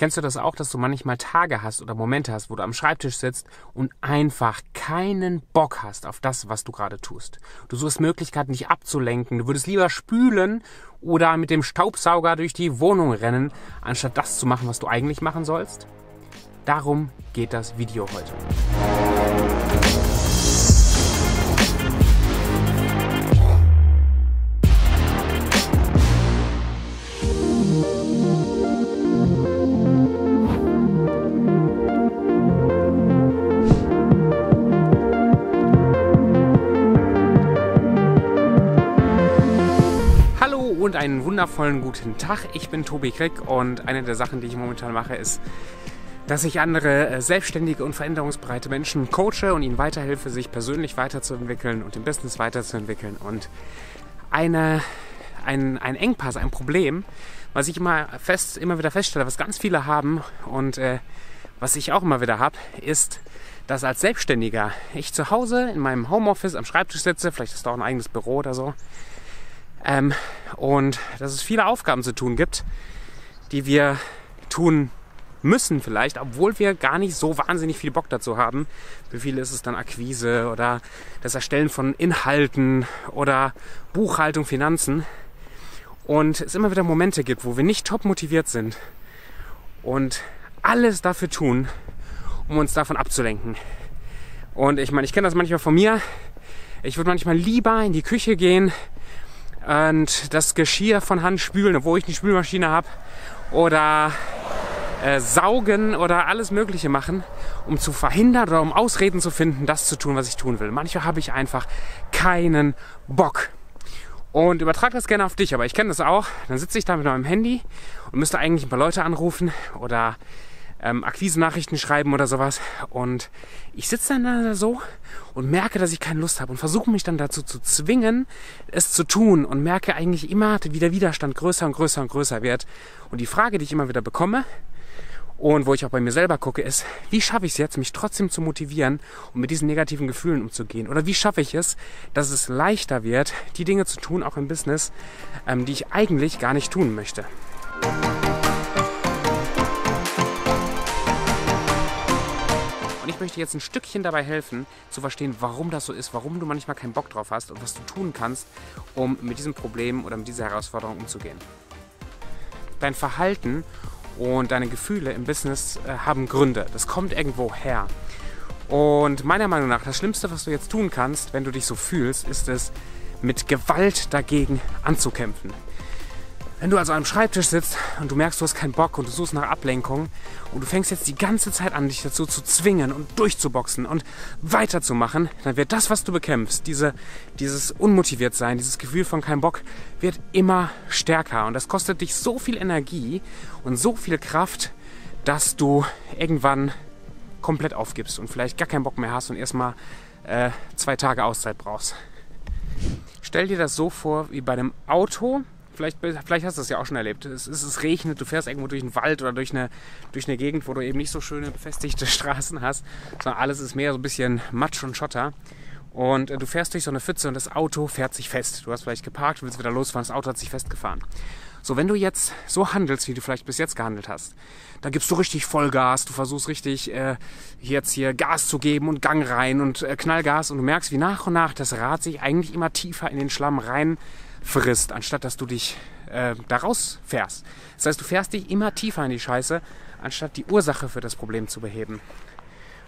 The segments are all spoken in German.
Kennst du das auch, dass du manchmal Tage hast oder Momente hast, wo du am Schreibtisch sitzt und einfach keinen Bock hast auf das, was du gerade tust? Du suchst Möglichkeiten, dich abzulenken. Du würdest lieber spülen oder mit dem Staubsauger durch die Wohnung rennen, anstatt das zu machen, was du eigentlich machen sollst? Darum geht das Video heute. Wundervollen guten Tag. Ich bin Tobi Krick und eine der Sachen, die ich momentan mache, ist, dass ich andere äh, selbstständige und veränderungsbereite Menschen coache und ihnen weiterhelfe, sich persönlich weiterzuentwickeln und im Business weiterzuentwickeln. Und eine, ein, ein Engpass, ein Problem, was ich immer, fest, immer wieder feststelle, was ganz viele haben und äh, was ich auch immer wieder habe, ist, dass als Selbstständiger ich zu Hause in meinem Homeoffice am Schreibtisch sitze, vielleicht ist da auch ein eigenes Büro oder so, ähm, und dass es viele Aufgaben zu tun gibt, die wir tun müssen vielleicht, obwohl wir gar nicht so wahnsinnig viel Bock dazu haben. Für viele ist es dann Akquise oder das Erstellen von Inhalten oder Buchhaltung, Finanzen. Und es immer wieder Momente gibt, wo wir nicht top motiviert sind und alles dafür tun, um uns davon abzulenken. Und ich meine, ich kenne das manchmal von mir. Ich würde manchmal lieber in die Küche gehen, und das Geschirr von Hand spülen, obwohl ich eine Spülmaschine habe. Oder äh, saugen oder alles Mögliche machen, um zu verhindern oder um Ausreden zu finden, das zu tun, was ich tun will. Manchmal habe ich einfach keinen Bock. Und übertrag das gerne auf dich, aber ich kenne das auch. Dann sitze ich da mit meinem Handy und müsste eigentlich ein paar Leute anrufen oder ähm, Akquise-Nachrichten schreiben oder sowas. Und ich sitze dann da so und merke, dass ich keine Lust habe und versuche mich dann dazu zu zwingen, es zu tun und merke eigentlich immer, wie der Widerstand größer und größer und größer wird. Und die Frage, die ich immer wieder bekomme, und wo ich auch bei mir selber gucke, ist, wie schaffe ich es jetzt, mich trotzdem zu motivieren um mit diesen negativen Gefühlen umzugehen? Oder wie schaffe ich es, dass es leichter wird, die Dinge zu tun, auch im Business, ähm, die ich eigentlich gar nicht tun möchte? Ich möchte jetzt ein Stückchen dabei helfen, zu verstehen, warum das so ist, warum du manchmal keinen Bock drauf hast und was du tun kannst, um mit diesem Problem oder mit dieser Herausforderung umzugehen. Dein Verhalten und deine Gefühle im Business äh, haben Gründe. Das kommt irgendwo her. Und meiner Meinung nach, das Schlimmste, was du jetzt tun kannst, wenn du dich so fühlst, ist es, mit Gewalt dagegen anzukämpfen. Wenn du also am Schreibtisch sitzt und du merkst, du hast keinen Bock und du suchst nach Ablenkung und du fängst jetzt die ganze Zeit an, dich dazu zu zwingen und durchzuboxen und weiterzumachen, dann wird das, was du bekämpfst, diese, dieses Unmotiviertsein, dieses Gefühl von keinem Bock, wird immer stärker. Und das kostet dich so viel Energie und so viel Kraft, dass du irgendwann komplett aufgibst und vielleicht gar keinen Bock mehr hast und erstmal äh, zwei Tage Auszeit brauchst. Stell dir das so vor wie bei einem Auto, vielleicht, vielleicht hast du das ja auch schon erlebt. Es, es, es, regnet, du fährst irgendwo durch einen Wald oder durch eine, durch eine Gegend, wo du eben nicht so schöne befestigte Straßen hast, sondern alles ist mehr so ein bisschen Matsch und Schotter. Und äh, du fährst durch so eine Pfütze und das Auto fährt sich fest. Du hast vielleicht geparkt, willst wieder losfahren, das Auto hat sich festgefahren. So, wenn du jetzt so handelst, wie du vielleicht bis jetzt gehandelt hast, dann gibst du richtig Vollgas, du versuchst richtig äh, jetzt hier Gas zu geben und Gang rein und äh, Knallgas und du merkst, wie nach und nach das Rad sich eigentlich immer tiefer in den Schlamm rein frisst, anstatt dass du dich äh, da rausfährst. Das heißt, du fährst dich immer tiefer in die Scheiße, anstatt die Ursache für das Problem zu beheben.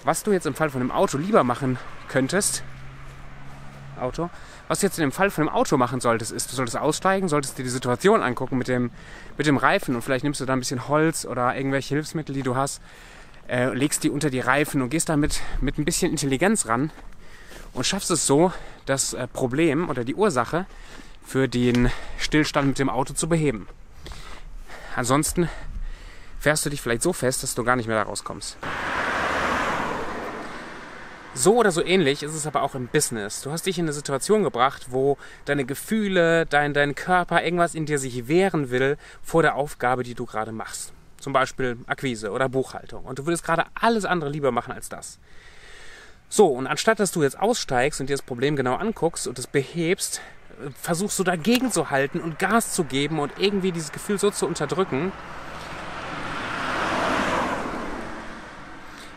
Was du jetzt im Fall von einem Auto lieber machen könntest, Auto, was du jetzt in dem Fall von einem Auto machen solltest, ist, du solltest aussteigen, solltest dir die Situation angucken mit dem, mit dem Reifen und vielleicht nimmst du da ein bisschen Holz oder irgendwelche Hilfsmittel, die du hast, äh, legst die unter die Reifen und gehst damit mit ein bisschen Intelligenz ran und schaffst es so, das äh, Problem oder die Ursache für den Stillstand mit dem Auto zu beheben. Ansonsten fährst du dich vielleicht so fest, dass du gar nicht mehr da rauskommst. So oder so ähnlich ist es aber auch im Business. Du hast dich in eine Situation gebracht, wo deine Gefühle, dein, dein Körper, irgendwas in dir sich wehren will vor der Aufgabe, die du gerade machst. Zum Beispiel Akquise oder Buchhaltung. Und du würdest gerade alles andere lieber machen als das. So, und anstatt dass du jetzt aussteigst und dir das Problem genau anguckst und es behebst, versuchst du dagegen zu halten und Gas zu geben und irgendwie dieses Gefühl so zu unterdrücken,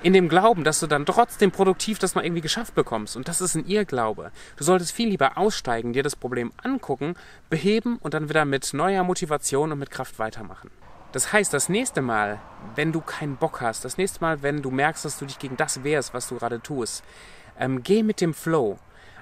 in dem Glauben, dass du dann trotzdem produktiv das mal irgendwie geschafft bekommst. Und das ist ein Irrglaube. Du solltest viel lieber aussteigen, dir das Problem angucken, beheben und dann wieder mit neuer Motivation und mit Kraft weitermachen. Das heißt, das nächste Mal, wenn du keinen Bock hast, das nächste Mal, wenn du merkst, dass du dich gegen das wehrst, was du gerade tust, ähm, geh mit dem Flow.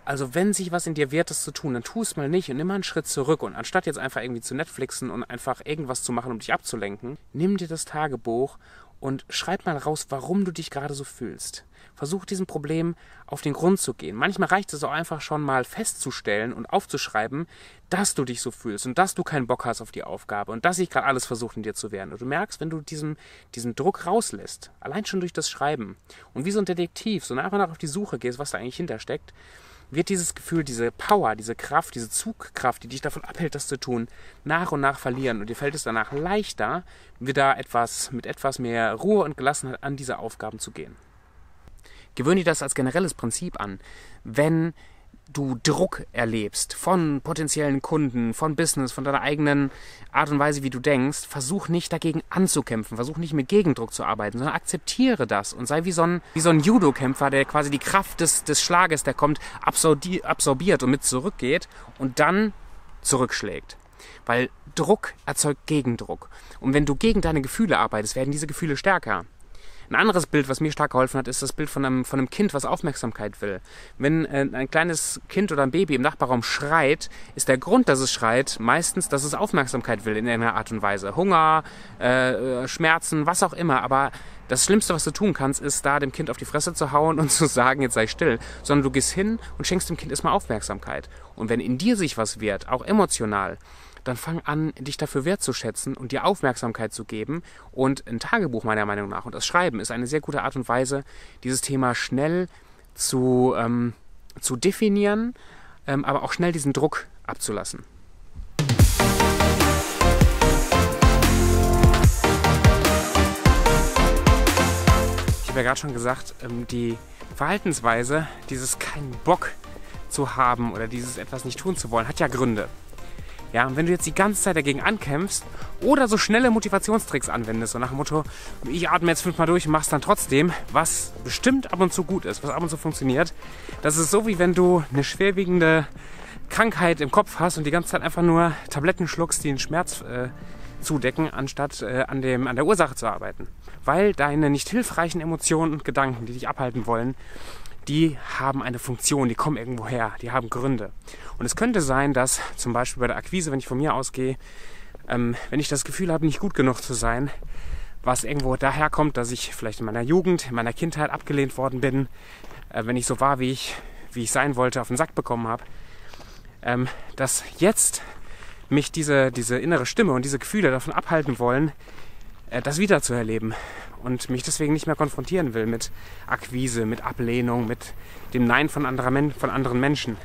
Also wenn sich was in dir wehrt, das zu tun, dann tu es mal nicht und nimm mal einen Schritt zurück. Und anstatt jetzt einfach irgendwie zu Netflixen und einfach irgendwas zu machen, um dich abzulenken, nimm dir das Tagebuch und schreib mal raus, warum du dich gerade so fühlst. Versuch diesem Problem auf den Grund zu gehen. Manchmal reicht es auch einfach schon mal festzustellen und aufzuschreiben, dass du dich so fühlst und dass du keinen Bock hast auf die Aufgabe und dass sich gerade alles versucht in dir zu wehren. Und du merkst, wenn du diesen, diesen Druck rauslässt, allein schon durch das Schreiben und wie so ein Detektiv so nach und nach auf die Suche gehst, was da eigentlich hintersteckt, wird dieses Gefühl, diese Power, diese Kraft, diese Zugkraft, die dich davon abhält, das zu tun, nach und nach verlieren. Und dir fällt es danach leichter, wieder etwas, mit etwas mehr Ruhe und Gelassenheit an diese Aufgaben zu gehen. Gewöhne dir das als generelles Prinzip an. Wenn du Druck erlebst von potenziellen Kunden, von Business, von deiner eigenen Art und Weise, wie du denkst, versuch nicht dagegen anzukämpfen, versuch nicht mit Gegendruck zu arbeiten, sondern akzeptiere das und sei wie so ein, wie so ein Judo-Kämpfer, der quasi die Kraft des, des Schlages, der kommt, absorbiert und mit zurückgeht und dann zurückschlägt. Weil Druck erzeugt Gegendruck. Und wenn du gegen deine Gefühle arbeitest, werden diese Gefühle stärker. Ein anderes Bild, was mir stark geholfen hat, ist das Bild von einem, von einem Kind, was Aufmerksamkeit will. Wenn äh, ein kleines Kind oder ein Baby im Nachbarraum schreit, ist der Grund, dass es schreit, meistens, dass es Aufmerksamkeit will in irgendeiner Art und Weise. Hunger, äh, Schmerzen, was auch immer. Aber das Schlimmste, was du tun kannst, ist da dem Kind auf die Fresse zu hauen und zu sagen, jetzt sei still, sondern du gehst hin und schenkst dem Kind erstmal Aufmerksamkeit. Und wenn in dir sich was wehrt, auch emotional, dann fang an, dich dafür wertzuschätzen und dir Aufmerksamkeit zu geben. Und ein Tagebuch meiner Meinung nach und das Schreiben ist eine sehr gute Art und Weise, dieses Thema schnell zu, ähm, zu definieren, ähm, aber auch schnell diesen Druck abzulassen. Ich habe ja gerade schon gesagt, ähm, die Verhaltensweise, dieses keinen Bock zu haben oder dieses etwas nicht tun zu wollen, hat ja Gründe. Ja, und wenn du jetzt die ganze Zeit dagegen ankämpfst oder so schnelle Motivationstricks anwendest, so nach dem Motto, ich atme jetzt fünfmal durch und mach's dann trotzdem, was bestimmt ab und zu gut ist, was ab und zu funktioniert, das ist so wie wenn du eine schwerwiegende Krankheit im Kopf hast und die ganze Zeit einfach nur Tabletten schluckst, die den Schmerz äh, zudecken, anstatt äh, an, dem, an der Ursache zu arbeiten. Weil deine nicht hilfreichen Emotionen und Gedanken, die dich abhalten wollen, die haben eine Funktion, die kommen irgendwo her, die haben Gründe. Und es könnte sein, dass zum Beispiel bei der Akquise, wenn ich von mir ausgehe, ähm, wenn ich das Gefühl habe, nicht gut genug zu sein, was irgendwo daher kommt, dass ich vielleicht in meiner Jugend, in meiner Kindheit abgelehnt worden bin, äh, wenn ich so war, wie ich, wie ich sein wollte, auf den Sack bekommen habe, ähm, dass jetzt mich diese, diese innere Stimme und diese Gefühle davon abhalten wollen, das wieder zu erleben und mich deswegen nicht mehr konfrontieren will mit Akquise, mit Ablehnung, mit dem Nein von, anderer, von anderen Menschen.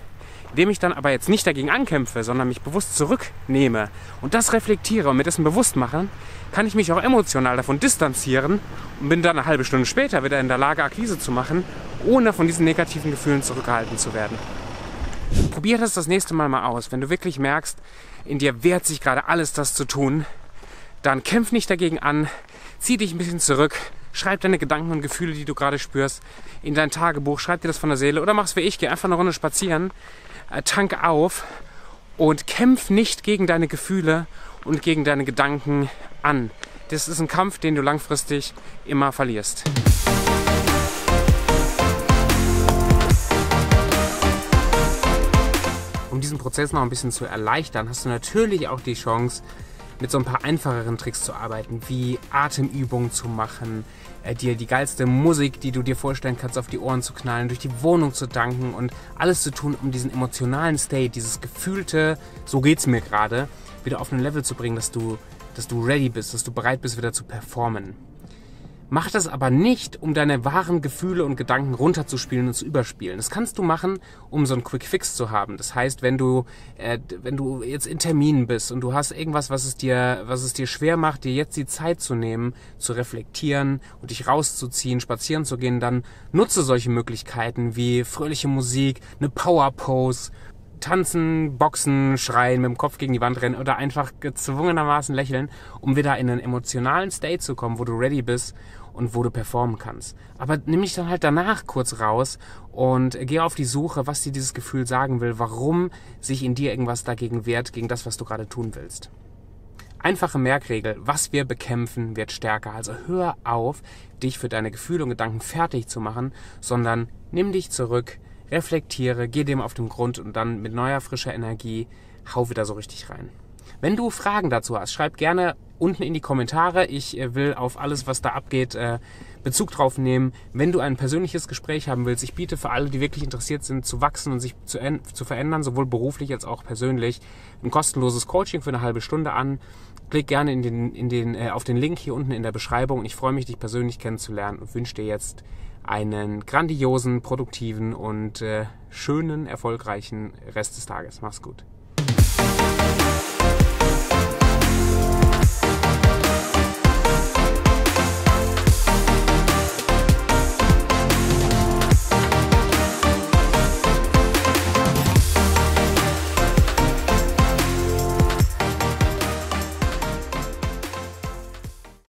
Indem ich dann aber jetzt nicht dagegen ankämpfe, sondern mich bewusst zurücknehme und das reflektiere und mir dessen bewusst mache, kann ich mich auch emotional davon distanzieren und bin dann eine halbe Stunde später wieder in der Lage, Akquise zu machen, ohne von diesen negativen Gefühlen zurückgehalten zu werden. Probier das das nächste Mal mal aus. Wenn du wirklich merkst, in dir wehrt sich gerade alles, das zu tun, dann kämpf nicht dagegen an, zieh dich ein bisschen zurück, schreib deine Gedanken und Gefühle, die du gerade spürst, in dein Tagebuch, schreib dir das von der Seele oder mach's wie ich, geh einfach eine Runde spazieren, äh, tank auf und kämpf nicht gegen deine Gefühle und gegen deine Gedanken an. Das ist ein Kampf, den du langfristig immer verlierst. Um diesen Prozess noch ein bisschen zu erleichtern, hast du natürlich auch die Chance, mit so ein paar einfacheren Tricks zu arbeiten, wie Atemübungen zu machen, äh, dir die geilste Musik, die du dir vorstellen kannst, auf die Ohren zu knallen, durch die Wohnung zu danken und alles zu tun, um diesen emotionalen State, dieses gefühlte, so geht's mir gerade, wieder auf ein Level zu bringen, dass du, dass du ready bist, dass du bereit bist, wieder zu performen. Mach das aber nicht, um deine wahren Gefühle und Gedanken runterzuspielen und zu überspielen. Das kannst du machen, um so einen Quick Fix zu haben. Das heißt, wenn du, äh, wenn du jetzt in Terminen bist und du hast irgendwas, was es dir, was es dir schwer macht, dir jetzt die Zeit zu nehmen, zu reflektieren und dich rauszuziehen, spazieren zu gehen, dann nutze solche Möglichkeiten wie fröhliche Musik, eine Power Pose, tanzen, boxen, schreien, mit dem Kopf gegen die Wand rennen oder einfach gezwungenermaßen lächeln, um wieder in einen emotionalen State zu kommen, wo du ready bist und wo du performen kannst. Aber nimm dich dann halt danach kurz raus und geh auf die Suche, was dir dieses Gefühl sagen will, warum sich in dir irgendwas dagegen wehrt, gegen das, was du gerade tun willst. Einfache Merkregel, was wir bekämpfen, wird stärker. Also hör auf, dich für deine Gefühle und Gedanken fertig zu machen, sondern nimm dich zurück, reflektiere, geh dem auf den Grund und dann mit neuer, frischer Energie hau wieder so richtig rein. Wenn du Fragen dazu hast, schreib gerne unten in die Kommentare. Ich äh, will auf alles, was da abgeht, äh, Bezug drauf nehmen. Wenn du ein persönliches Gespräch haben willst, ich biete für alle, die wirklich interessiert sind, zu wachsen und sich zu, zu verändern, sowohl beruflich als auch persönlich, ein kostenloses Coaching für eine halbe Stunde an. Klick gerne in den, in den, äh, auf den Link hier unten in der Beschreibung. Ich freue mich, dich persönlich kennenzulernen und wünsche dir jetzt einen grandiosen, produktiven und äh, schönen, erfolgreichen Rest des Tages. Mach's gut.